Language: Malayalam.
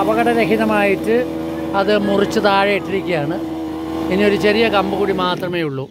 അപകടരഹിതമായിട്ട് അത് മുറിച്ച് താഴെ ഇട്ടിരിക്കുകയാണ്. ഇനി ഒരു ചെറിയ കമ്പ് കൂടി മാത്രമേ ഉള്ളൂ.